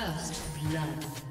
First blood.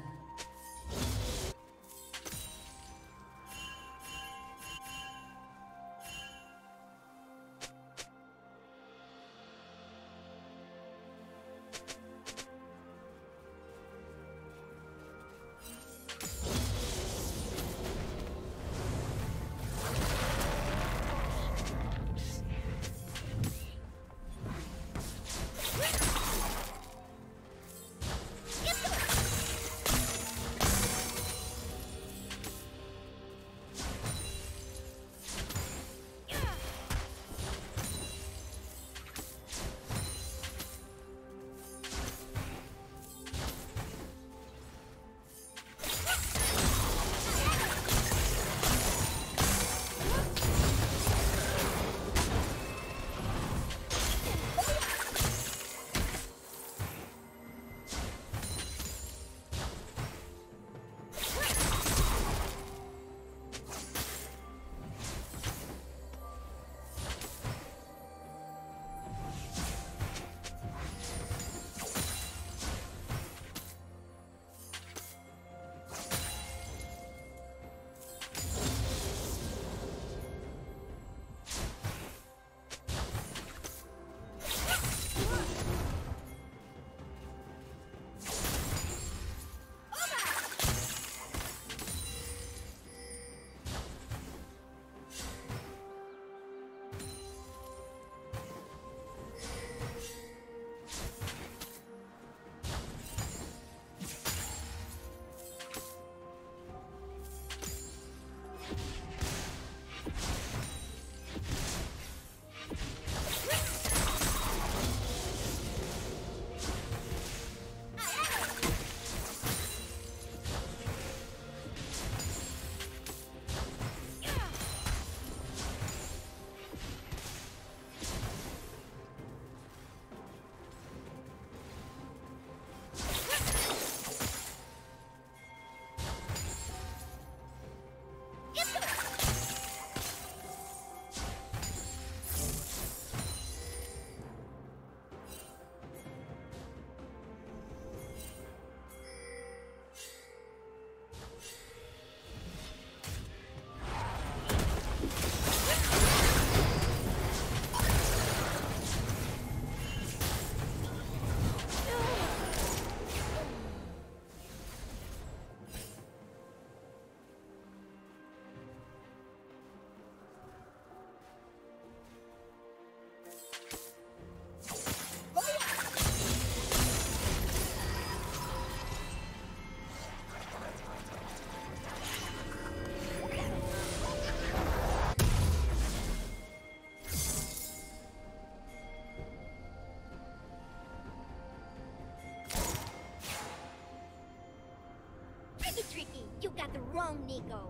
Got the wrong Neeko.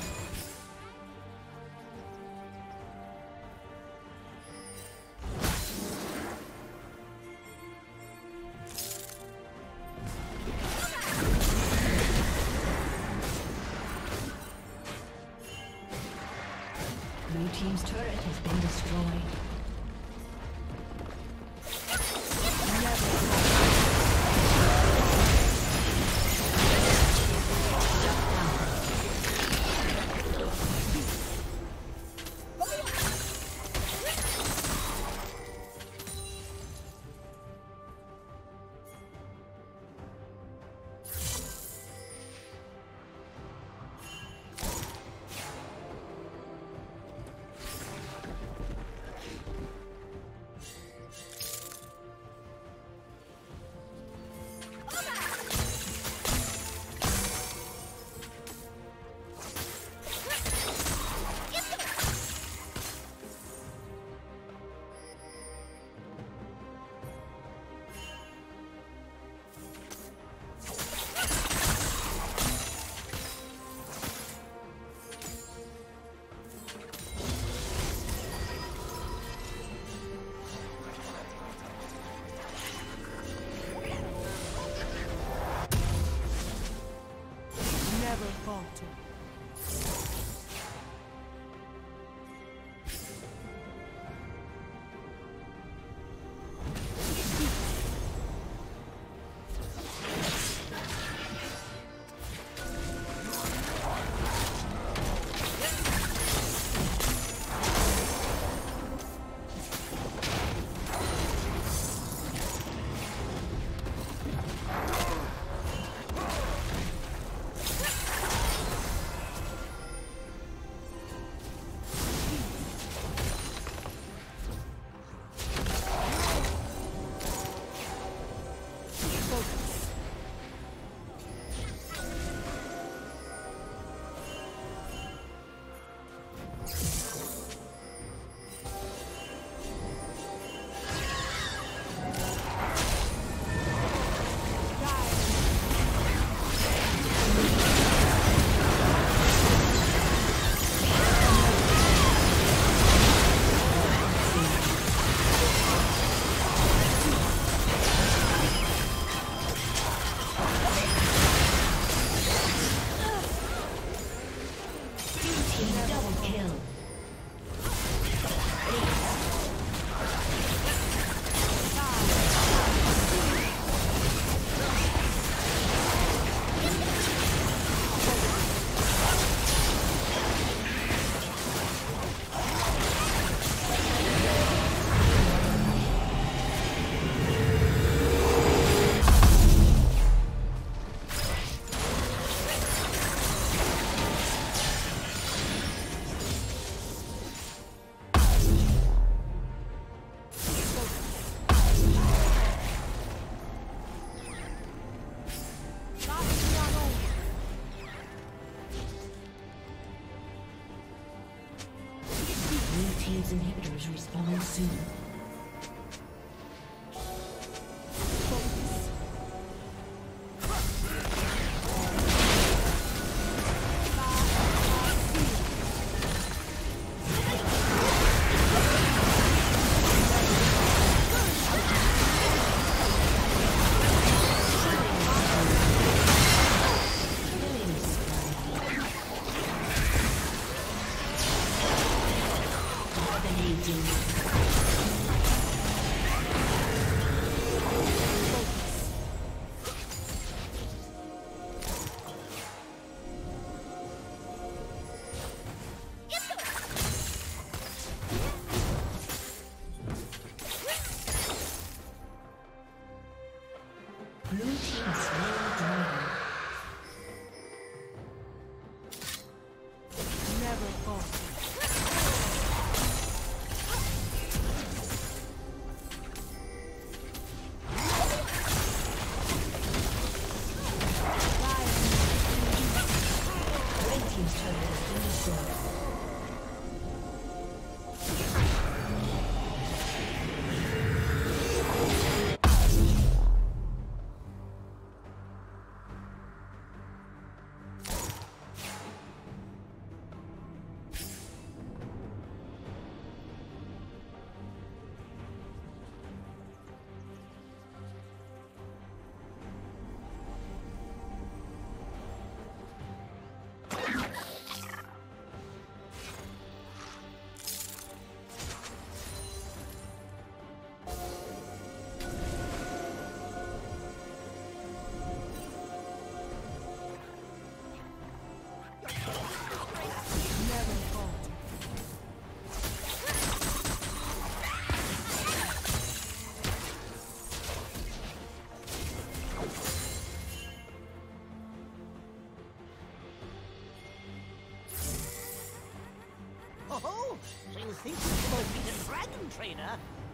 Think you're a forbidden dragon trainer?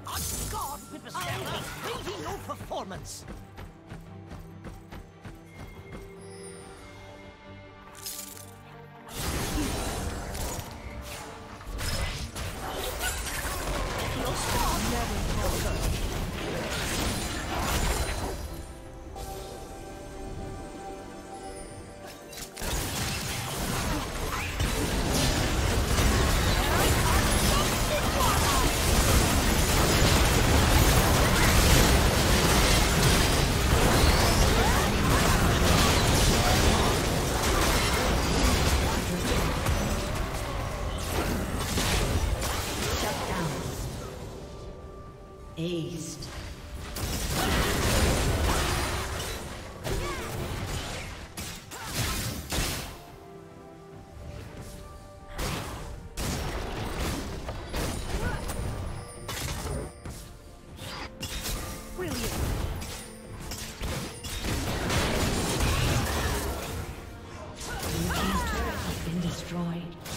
On guard, Whippersnapper! Waiting your performance! destroyed.